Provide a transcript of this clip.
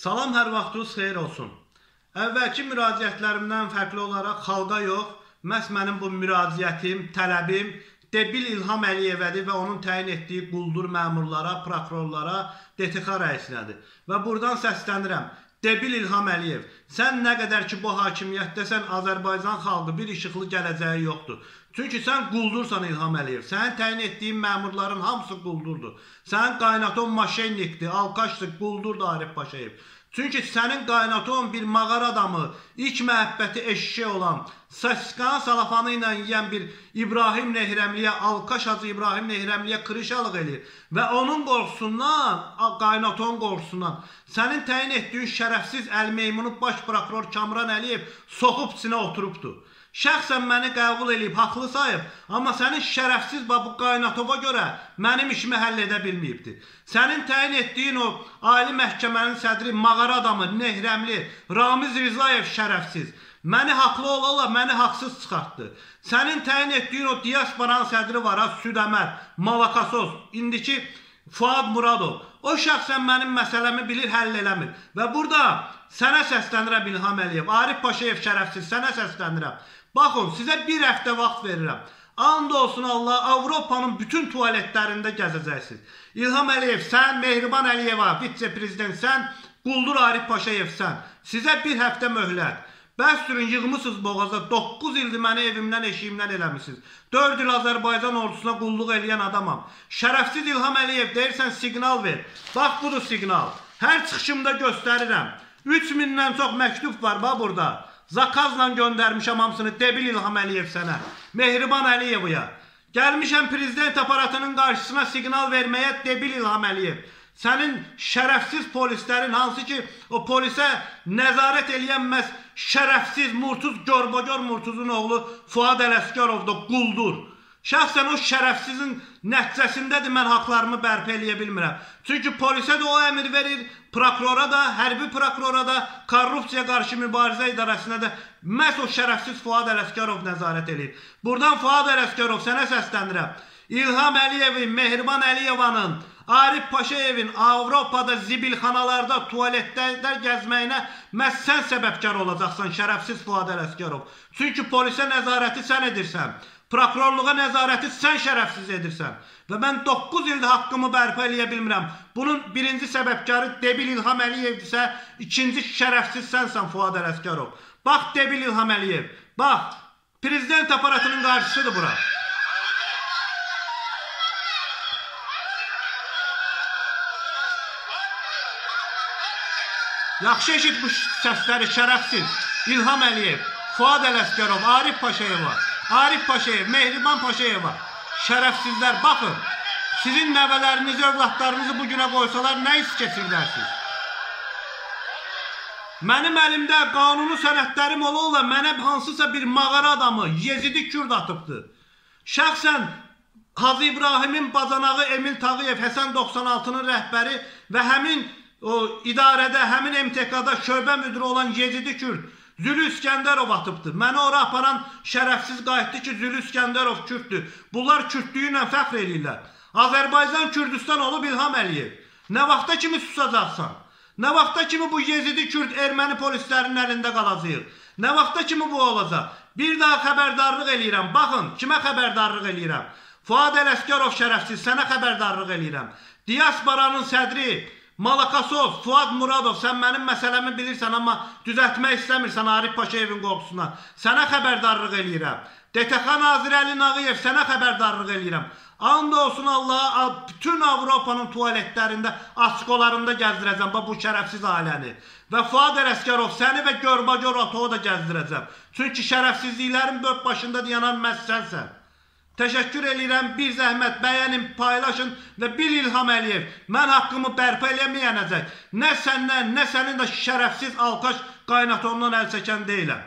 Salam, hər vaxtınız xeyir olsun. Əvvəlki müraciətlərimdən fərqli olaraq xalqa yox, məhz mənim bu müraciətim, tələbim Debil İlham Əliyevədir və onun təyin etdiyi quldur məmurlara, prokurorlara, DTX rəisinədir. Və buradan səslənirəm. Debil İlham Əliyev, sən nə qədər ki bu hakimiyyətdəsən, Azərbaycan xalqı bir işıqlı gələcəyi yoxdur. Çünki sən quldursan İlham Əliyev. Sənin təyin etdiyin məmurların hamısı quldurdur. Sənin qaynaton maşennikdir, alqaşdır, quldurdur Arif Paşayev. Çünki sənin qaynaton bir mağara adamı, ilk məhəbbəti eşşək olan, Saskan salafanı ilə yiyən bir İbrahim Nehrəmliyə, Alkaş Hacı İbrahim Nehrəmliyə krişalıq eləyir. Və onun qorxusundan, qaynaton qorxusundan, sənin təyin etdiyin şərəfsiz əl-meymunu baş prokuror Kamran Əliyev soxub sinə oturubdur. Şəxsən məni qəbul eləyib, haqlı sayıb, amma sənin şərəfsiz bu qaynatova görə mənim işimi həll edə bilməyibdir. Sənin təyin etdiyin o ali məhkəmənin sədri mağara adamı, Nehrəmli, Ramiz Rizayev şərəfsiz. Məni haqlı ola-ola məni haqsız çıxartdı. Sənin təyin etdiyin o diasporanın sədri var, Südəmər, Malakasos, indiki Fuad Muradov. O şəxsən mənim məsələmi bilir, həll eləmir. Və burada sənə səslənirəm İlham Əliyev, Arif Paşayev şərəfsiz, sənə səslənirəm. Baxın, sizə bir həftə vaxt verirəm. And olsun Allah, Avropanın bütün tualetlərində gəzəcəksiniz. İlham Əliyev, sən, Mehriban Əliyeva, vitse-prezident, sən, Quldur Arif Paşayev, sən. Sizə bir həftə möhlət. Bəs sürün, yığmısınız boğaza, 9 ildir məni evimdən, eşiyimdən eləmişsiniz. 4 il Azərbaycan ordusuna qulluq eləyən adamam. Şərəfsiz İlham Əliyev, deyirsən siqnal ver. Bax, budur siqnal. Hər çıxışımda göstərirəm. 3000-dən çox məktub var, bax burada. Zakazla göndərmişəm hamısını Debil İlham Əliyev sənə, Mehriban Əliyevoya. Gəlmişəm prezident aparatının qarşısına siqnal verməyə Debil İlham Əliyev. Sənin şərəfsiz polislərin hansı ki o polisə nəzarət eləyən məhz şərəfsiz Murtuz Görbagör Murtuzun oğlu Fuad Ələsgərov da quldur. Şəxsən o şərəfsizin nəticəsindədir mən haqlarımı bərpa eləyə bilmirəm. Çünki polisə də o əmr verir, prokurora da, hərbi prokurora da, korrupsiya qarşı mübarizə idarəsinə də məhz o şərəfsiz Fuad Ələsgərov nəzarət eləyir. Buradan Fuad Ələsgərov sənə səsləndirəm. İlham Əliyevin, Mehriban Əliyevanın, Arif Paşayevin Avropada zibilxanalarda, tualetlərdə gəzməyinə məhz sən səbəbkar olacaqsan, şərəfsiz Fuad Ələsgərov. Çünki polisə nəzarəti sən edirsən. Prokurorluğa nəzarəti sən şərəfsiz edirsən. Və mən 9 ildə haqqımı bərpa eləyə bilmirəm. Bunun birinci səbəbkarı Debil İlham Əliyevdirsə, ikinci şərəfsiz sənsən Fuad Ələsgərov. Bax Debil İlham Əliyev, bax, prezident aparatının qarşısıdır bura. Yaxşı eşit bu səsləri şərəfsiz. İlham Əliyev, Fuad Ələsgərov, Arif Paşayeva. Arif Paşayev, Mehriban Paşayeva, şərəfsizlər, baxın, sizin nəvələrinizi, övladlarınızı bu günə qoysalar nə iş keçirlərsiniz? Mənim əlimdə qanunu sənədlərim ola-ola mənə hansısa bir mağara adamı, Yezidi Kürd atıbdır. Şəxsən Hacı İbrahimin bacanağı Emil Tağıyev, Həsən 96-nın rəhbəri və həmin o idarədə, həmin MTK-da şöbə müdürü olan Yezidi Kürd Zülü İskəndərov atıbdır. Məni ora aparan şərəfsiz qayıtdı ki, Zülü İskəndərov Kürddür. Bunlar Kürdlüyü ilə fəxr eləyirlər. Azərbaycan Kürdistan olub İlham Əliyev. Nə vaxta kimi susacaqsan? Nə vaxta kimi bu Yezidi Kürd erməni polislərinin əlində qalacaq? Nə vaxta kimi bu olacaq? Bir daha xəbərdarlıq eləyirəm. Baxın, kimə xəbərdarlıq eləyirəm? Fuad Ələsgərov şərəfsiz, sənə xəbərdarlıq eləyirəm. Diasporanın sədri Malakasov, Fuad Muradov, sən mənim məsələmi bilirsən, amma düzəltmək istəmirsən Arif Paşayevin qorxusuna. Sənə xəbərdarlıq eləyirəm. DTX naziri Əli Nağıyev, sənə xəbərdarlıq eləyirəm. And olsun Allaha, bütün Avropanın tualetlərində, açkolarında gəzdirəcəm bu şərəfsiz ailəni. Və Fuad Ələsgərov, səni və Görbagör Otoğu da gəzdirəcəm. Çünki şərəfsizliklərin böp başında dayanan məhz sənsən. Təşəkkür edirəm, bir zəhmət bəyənin, paylaşın və bir İlham Əliyev, mən haqqımı bərpa eləyəməyənəcək. Nə səndən, nə sənin də şərəfsiz alqaş qaynatondan əl çəkən deyiləm.